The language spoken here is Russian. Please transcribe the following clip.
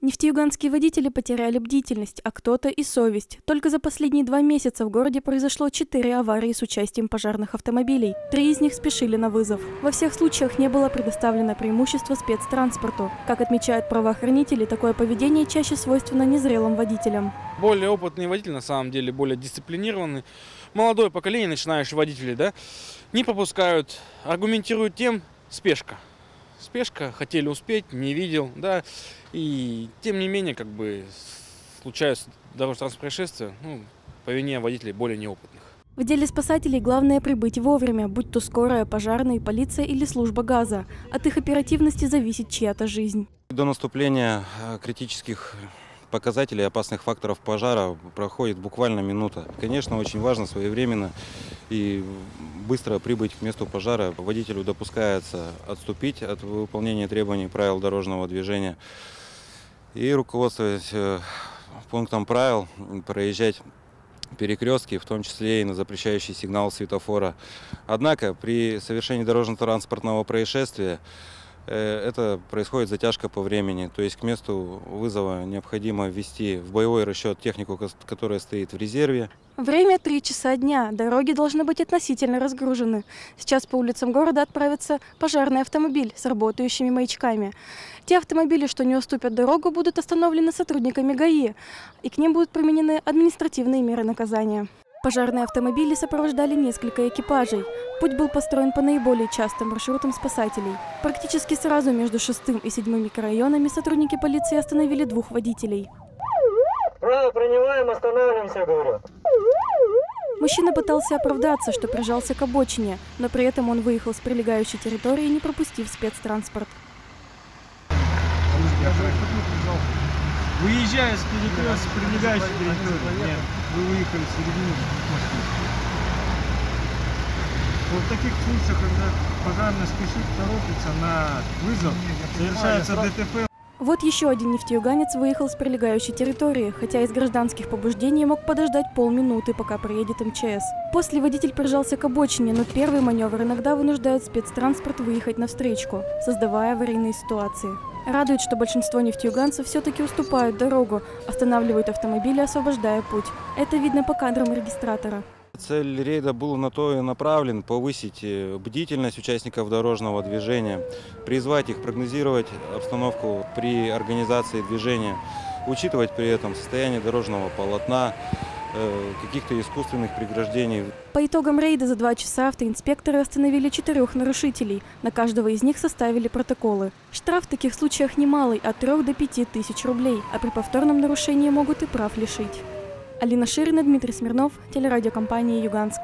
Нефтеюганские водители потеряли бдительность, а кто-то и совесть. Только за последние два месяца в городе произошло четыре аварии с участием пожарных автомобилей. Три из них спешили на вызов. Во всех случаях не было предоставлено преимущество спецтранспорту. Как отмечают правоохранители, такое поведение чаще свойственно незрелым водителям. Более опытные водители, на самом деле, более дисциплинированные. Молодое поколение, начинающие водители, да, не пропускают, аргументируют тем спешка спешка, хотели успеть, не видел, да, и тем не менее, как бы, случаются дорожно-транспортные происшествия, ну, по вине водителей более неопытных. В деле спасателей главное прибыть вовремя, будь то скорая, пожарная, полиция или служба газа. От их оперативности зависит чья-то жизнь. До наступления э, критических показателей опасных факторов пожара проходит буквально минута. Конечно, очень важно своевременно и быстро прибыть к месту пожара. Водителю допускается отступить от выполнения требований правил дорожного движения и руководствуясь э, пунктом правил проезжать перекрестки, в том числе и на запрещающий сигнал светофора. Однако при совершении дорожно-транспортного происшествия это происходит затяжка по времени. То есть к месту вызова необходимо ввести в боевой расчет технику, которая стоит в резерве. Время 3 часа дня. Дороги должны быть относительно разгружены. Сейчас по улицам города отправится пожарный автомобиль с работающими маячками. Те автомобили, что не уступят дорогу, будут остановлены сотрудниками ГАИ, и к ним будут применены административные меры наказания. Пожарные автомобили сопровождали несколько экипажей. Путь был построен по наиболее частым маршрутам спасателей. Практически сразу между шестым и седьмым микрорайонами сотрудники полиции остановили двух водителей. Право принимаем, останавливаемся, говорю. Мужчина пытался оправдаться, что прижался к обочине, но при этом он выехал с прилегающей территории, не пропустив спецтранспорт. Выезжая с перекрестка, прилегающей территории, нет, вы выехали в середину. Вот в таких случаях, когда пожарный спешит, торопится на вызов, совершается ДТП. Вот еще один нефтеюганец выехал с прилегающей территории, хотя из гражданских побуждений мог подождать полминуты, пока проедет МЧС. После водитель прижался к обочине, но первый маневр иногда вынуждает спецтранспорт выехать навстречу, создавая аварийные ситуации. Радует, что большинство нефтеюганцев все-таки уступают дорогу, останавливают автомобили, освобождая путь. Это видно по кадрам регистратора. Цель рейда была на то и направлен повысить э, бдительность участников дорожного движения, призвать их прогнозировать обстановку при организации движения, учитывать при этом состояние дорожного полотна, каких-то искусственных преграждений. По итогам рейда за два часа автоинспекторы остановили четырех нарушителей. На каждого из них составили протоколы. Штраф в таких случаях немалый, от 3 до 5 тысяч рублей, а при повторном нарушении могут и прав лишить. Алина Ширина, Дмитрий Смирнов, телерадиокомпания «Юганск».